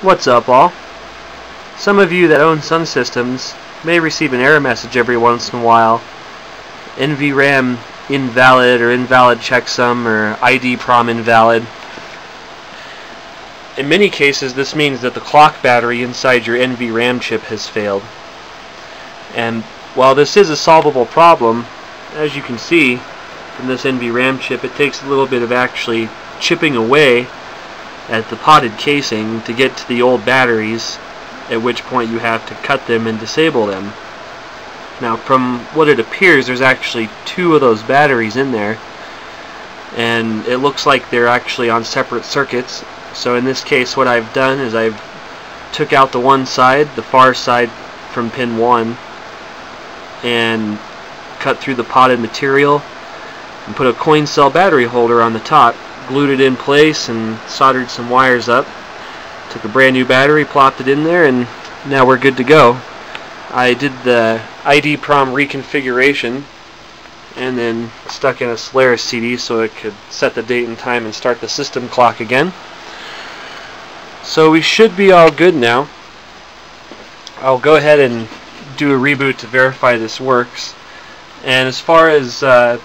What's up all? Some of you that own Sun Systems may receive an error message every once in a while. NVRAM invalid or invalid checksum or ID-PROM invalid. In many cases this means that the clock battery inside your NVRAM chip has failed. And while this is a solvable problem, as you can see from this NVRAM chip, it takes a little bit of actually chipping away at the potted casing to get to the old batteries, at which point you have to cut them and disable them. Now from what it appears, there's actually two of those batteries in there, and it looks like they're actually on separate circuits. So in this case what I've done is I've took out the one side, the far side from pin 1, and cut through the potted material and put a coin cell battery holder on the top glued it in place and soldered some wires up. Took a brand new battery, plopped it in there, and now we're good to go. I did the ID-PROM reconfiguration and then stuck in a Solaris CD so it could set the date and time and start the system clock again. So we should be all good now. I'll go ahead and do a reboot to verify this works. And as far as uh,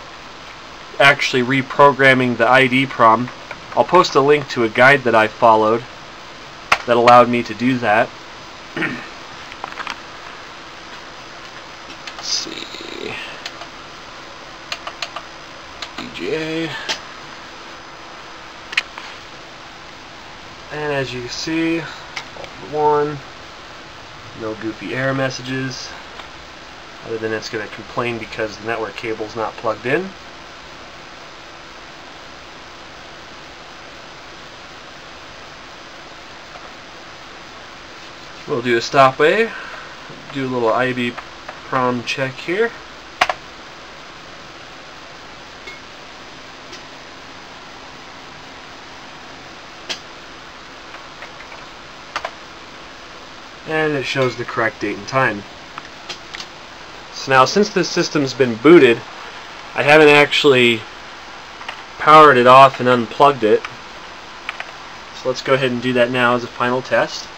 actually reprogramming the ID-PROM. I'll post a link to a guide that I followed that allowed me to do that. Let's see. EGA. And as you see, one, no goofy error messages, other than it's going to complain because the network cable is not plugged in. We'll do a stop A, do a little ID prom check here. And it shows the correct date and time. So now since this system's been booted, I haven't actually powered it off and unplugged it. So let's go ahead and do that now as a final test.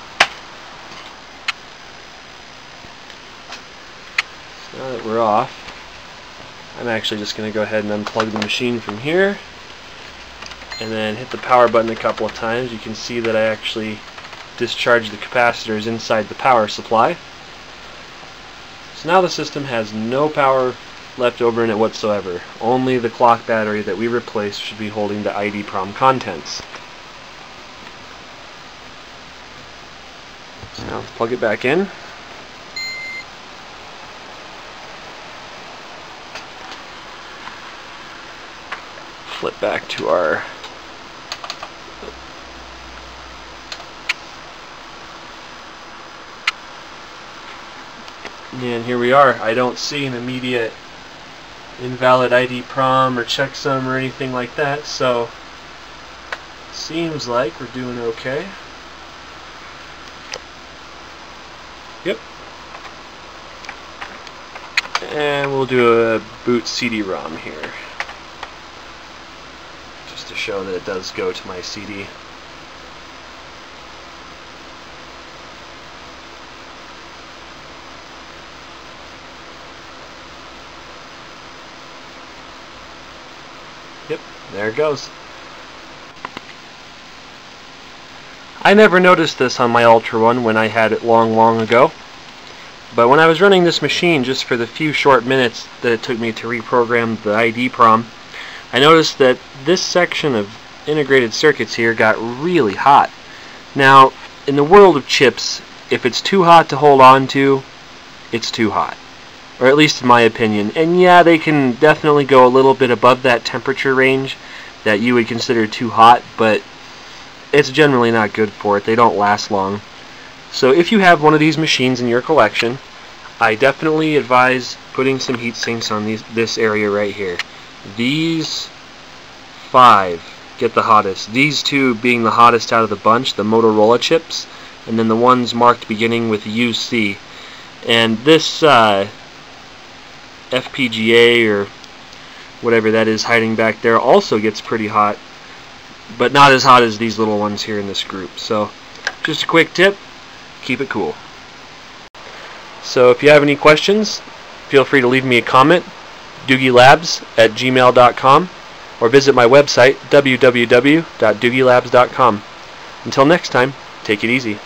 Now we're off, I'm actually just going to go ahead and unplug the machine from here and then hit the power button a couple of times. You can see that I actually discharged the capacitors inside the power supply. So now the system has no power left over in it whatsoever. Only the clock battery that we replaced should be holding the ID-PROM contents. So now let's plug it back in. Flip back to our and here we are. I don't see an immediate invalid ID prom or checksum or anything like that so seems like we're doing okay. Yep. And we'll do a boot CD-ROM here to show that it does go to my CD. Yep, there it goes. I never noticed this on my Ultra One when I had it long, long ago. But when I was running this machine just for the few short minutes that it took me to reprogram the ID-PROM, I noticed that this section of integrated circuits here got really hot. Now, in the world of chips, if it's too hot to hold on to, it's too hot. Or at least in my opinion. And yeah, they can definitely go a little bit above that temperature range that you would consider too hot, but it's generally not good for it. They don't last long. So if you have one of these machines in your collection, I definitely advise putting some heat sinks on these, this area right here. These five get the hottest. These two being the hottest out of the bunch, the Motorola chips, and then the ones marked beginning with UC. And this uh, FPGA or whatever that is hiding back there also gets pretty hot, but not as hot as these little ones here in this group. So Just a quick tip, keep it cool. So if you have any questions, feel free to leave me a comment, doogielabs at gmail.com, or visit my website, www.doogielabs.com. Until next time, take it easy.